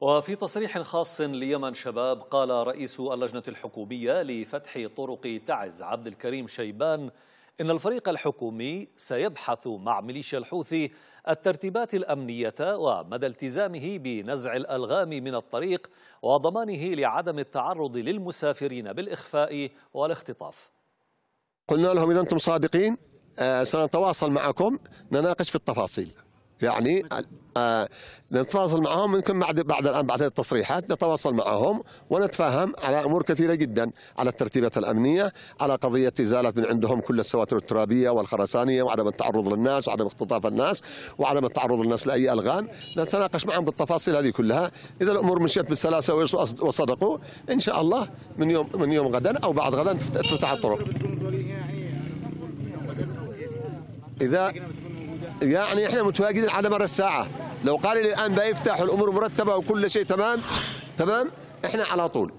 وفي تصريح خاص ليمن شباب قال رئيس اللجنة الحكومية لفتح طرق تعز عبد الكريم شيبان إن الفريق الحكومي سيبحث مع ميليشيا الحوثي الترتيبات الأمنية ومدى التزامه بنزع الألغام من الطريق وضمانه لعدم التعرض للمسافرين بالإخفاء والاختطاف. قلنا لهم إذا أنتم صادقين آه، سنتواصل معكم نناقش في التفاصيل. يعني آه نتواصل معهم يمكن بعد بعد الآن بعد التصريحات نتواصل معهم ونتفاهم على أمور كثيرة جدا على الترتيبات الأمنية على قضية ازاله من عندهم كل السواتر الترابية والخرسانية وعدم التعرض للناس وعدم اختطاف الناس وعدم التعرض للناس لأي ألغام. نتناقش معهم بالتفاصيل هذه كلها. إذا الأمور مشيت بالسلاسه وصدقوا إن شاء الله من يوم من يوم غدا أو بعد غدا تفتح الطرق. إذا يعني إحنا متواجدين على مر الساعة. لو قال لي الآن بيفتح الأمور مرتبة وكل شيء تمام تمام إحنا على طول.